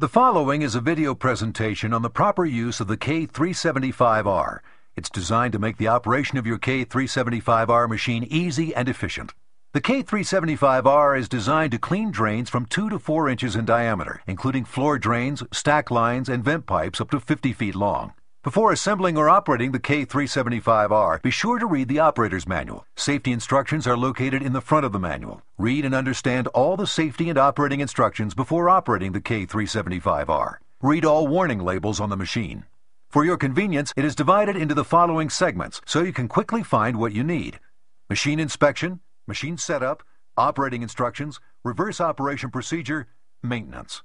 The following is a video presentation on the proper use of the K375R. It's designed to make the operation of your K375R machine easy and efficient. The K375R is designed to clean drains from 2 to 4 inches in diameter, including floor drains, stack lines, and vent pipes up to 50 feet long. Before assembling or operating the K375R, be sure to read the operator's manual. Safety instructions are located in the front of the manual. Read and understand all the safety and operating instructions before operating the K375R. Read all warning labels on the machine. For your convenience, it is divided into the following segments so you can quickly find what you need. Machine inspection, machine setup, operating instructions, reverse operation procedure, maintenance.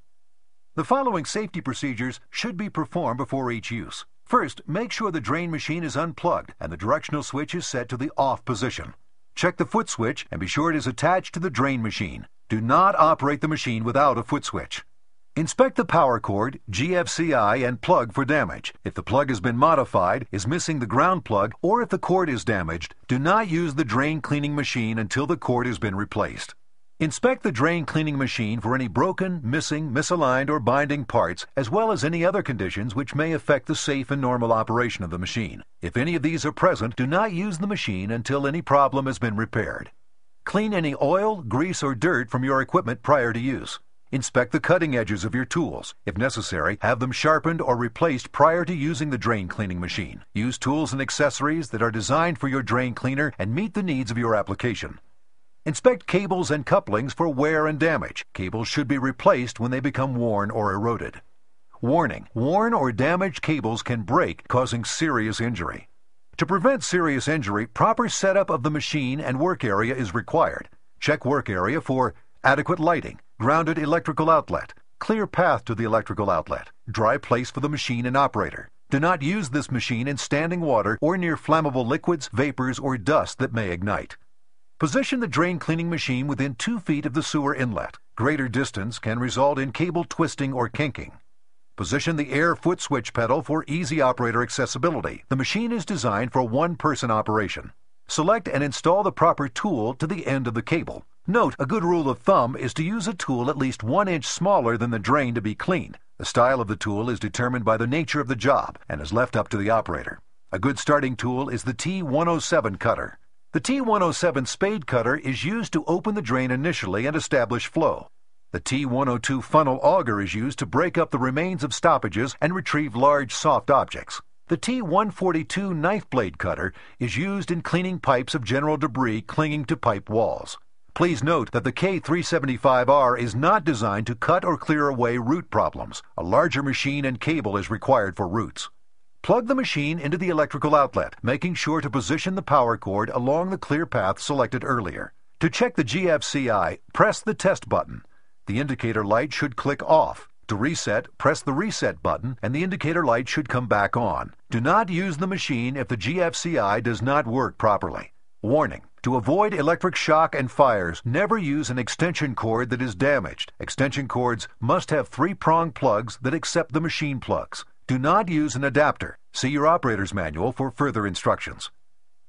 The following safety procedures should be performed before each use. First, make sure the drain machine is unplugged and the directional switch is set to the off position. Check the foot switch and be sure it is attached to the drain machine. Do not operate the machine without a foot switch. Inspect the power cord, GFCI, and plug for damage. If the plug has been modified, is missing the ground plug, or if the cord is damaged, do not use the drain cleaning machine until the cord has been replaced. Inspect the drain cleaning machine for any broken, missing, misaligned, or binding parts, as well as any other conditions which may affect the safe and normal operation of the machine. If any of these are present, do not use the machine until any problem has been repaired. Clean any oil, grease, or dirt from your equipment prior to use. Inspect the cutting edges of your tools. If necessary, have them sharpened or replaced prior to using the drain cleaning machine. Use tools and accessories that are designed for your drain cleaner and meet the needs of your application. Inspect cables and couplings for wear and damage. Cables should be replaced when they become worn or eroded. Warning, worn or damaged cables can break, causing serious injury. To prevent serious injury, proper setup of the machine and work area is required. Check work area for adequate lighting, grounded electrical outlet, clear path to the electrical outlet, dry place for the machine and operator. Do not use this machine in standing water or near flammable liquids, vapors, or dust that may ignite. Position the drain cleaning machine within 2 feet of the sewer inlet. Greater distance can result in cable twisting or kinking. Position the air foot switch pedal for easy operator accessibility. The machine is designed for one-person operation. Select and install the proper tool to the end of the cable. Note, a good rule of thumb is to use a tool at least one inch smaller than the drain to be cleaned. The style of the tool is determined by the nature of the job and is left up to the operator. A good starting tool is the T107 cutter. The T107 spade cutter is used to open the drain initially and establish flow. The T102 funnel auger is used to break up the remains of stoppages and retrieve large soft objects. The T142 knife blade cutter is used in cleaning pipes of general debris clinging to pipe walls. Please note that the K375R is not designed to cut or clear away root problems. A larger machine and cable is required for roots. Plug the machine into the electrical outlet, making sure to position the power cord along the clear path selected earlier. To check the GFCI, press the test button. The indicator light should click off. To reset, press the reset button and the indicator light should come back on. Do not use the machine if the GFCI does not work properly. Warning. To avoid electric shock and fires, never use an extension cord that is damaged. Extension cords must have three-prong plugs that accept the machine plugs. Do not use an adapter. See your operator's manual for further instructions.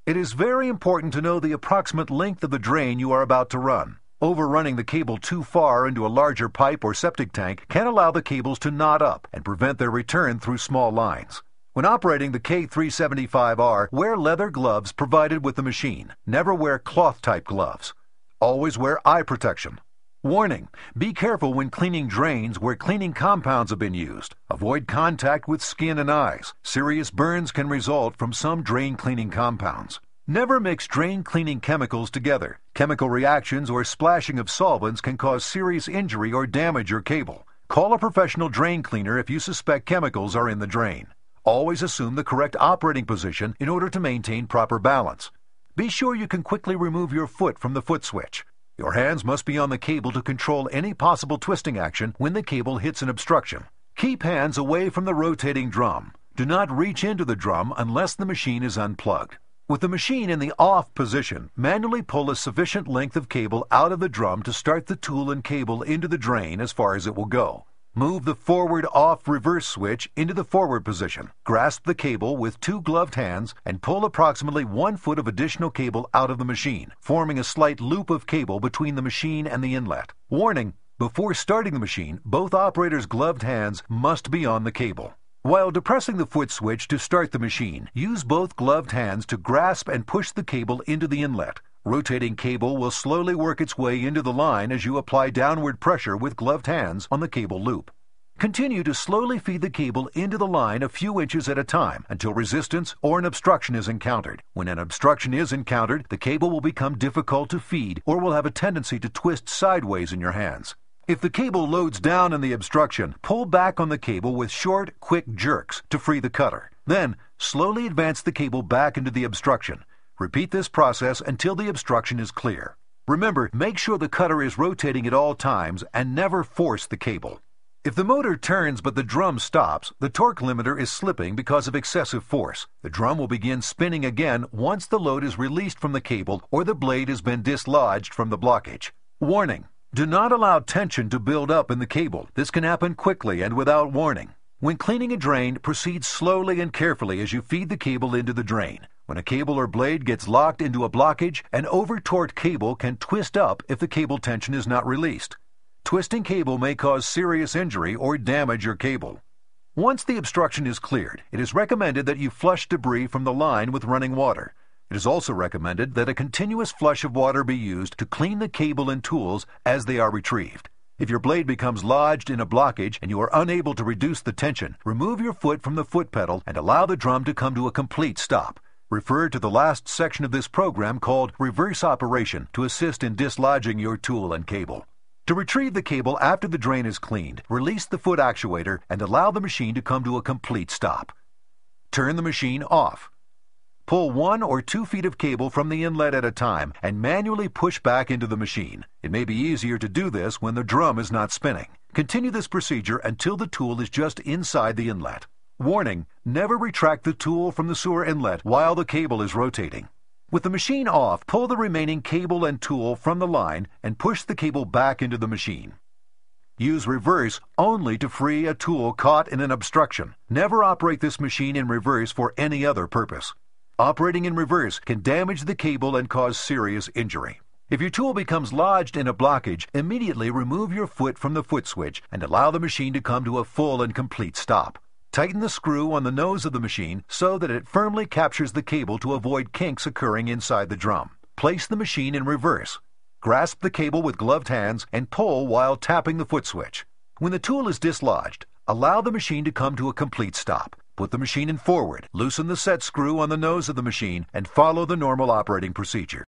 It is very important to know the approximate length of the drain you are about to run. Overrunning the cable too far into a larger pipe or septic tank can allow the cables to knot up and prevent their return through small lines. When operating the K375R, wear leather gloves provided with the machine. Never wear cloth type gloves. Always wear eye protection. Warning, be careful when cleaning drains where cleaning compounds have been used. Avoid contact with skin and eyes. Serious burns can result from some drain cleaning compounds. Never mix drain cleaning chemicals together. Chemical reactions or splashing of solvents can cause serious injury or damage your cable. Call a professional drain cleaner if you suspect chemicals are in the drain. Always assume the correct operating position in order to maintain proper balance. Be sure you can quickly remove your foot from the foot switch. Your hands must be on the cable to control any possible twisting action when the cable hits an obstruction. Keep hands away from the rotating drum. Do not reach into the drum unless the machine is unplugged. With the machine in the off position, manually pull a sufficient length of cable out of the drum to start the tool and cable into the drain as far as it will go. Move the forward off reverse switch into the forward position. Grasp the cable with two gloved hands and pull approximately one foot of additional cable out of the machine, forming a slight loop of cable between the machine and the inlet. Warning, Before starting the machine, both operators' gloved hands must be on the cable. While depressing the foot switch to start the machine, use both gloved hands to grasp and push the cable into the inlet. Rotating cable will slowly work its way into the line as you apply downward pressure with gloved hands on the cable loop. Continue to slowly feed the cable into the line a few inches at a time until resistance or an obstruction is encountered. When an obstruction is encountered, the cable will become difficult to feed or will have a tendency to twist sideways in your hands. If the cable loads down in the obstruction, pull back on the cable with short, quick jerks to free the cutter. Then, slowly advance the cable back into the obstruction. Repeat this process until the obstruction is clear. Remember, make sure the cutter is rotating at all times and never force the cable. If the motor turns but the drum stops, the torque limiter is slipping because of excessive force. The drum will begin spinning again once the load is released from the cable or the blade has been dislodged from the blockage. Warning! Do not allow tension to build up in the cable. This can happen quickly and without warning. When cleaning a drain, proceed slowly and carefully as you feed the cable into the drain. When a cable or blade gets locked into a blockage, an over-torqued cable can twist up if the cable tension is not released. Twisting cable may cause serious injury or damage your cable. Once the obstruction is cleared, it is recommended that you flush debris from the line with running water. It is also recommended that a continuous flush of water be used to clean the cable and tools as they are retrieved. If your blade becomes lodged in a blockage and you are unable to reduce the tension, remove your foot from the foot pedal and allow the drum to come to a complete stop. Refer to the last section of this program called Reverse Operation to assist in dislodging your tool and cable. To retrieve the cable after the drain is cleaned, release the foot actuator and allow the machine to come to a complete stop. Turn the machine off. Pull one or two feet of cable from the inlet at a time and manually push back into the machine. It may be easier to do this when the drum is not spinning. Continue this procedure until the tool is just inside the inlet. Warning, never retract the tool from the sewer inlet while the cable is rotating. With the machine off, pull the remaining cable and tool from the line and push the cable back into the machine. Use reverse only to free a tool caught in an obstruction. Never operate this machine in reverse for any other purpose. Operating in reverse can damage the cable and cause serious injury. If your tool becomes lodged in a blockage, immediately remove your foot from the foot switch and allow the machine to come to a full and complete stop. Tighten the screw on the nose of the machine so that it firmly captures the cable to avoid kinks occurring inside the drum. Place the machine in reverse. Grasp the cable with gloved hands and pull while tapping the foot switch. When the tool is dislodged, allow the machine to come to a complete stop. Put the machine in forward, loosen the set screw on the nose of the machine, and follow the normal operating procedure.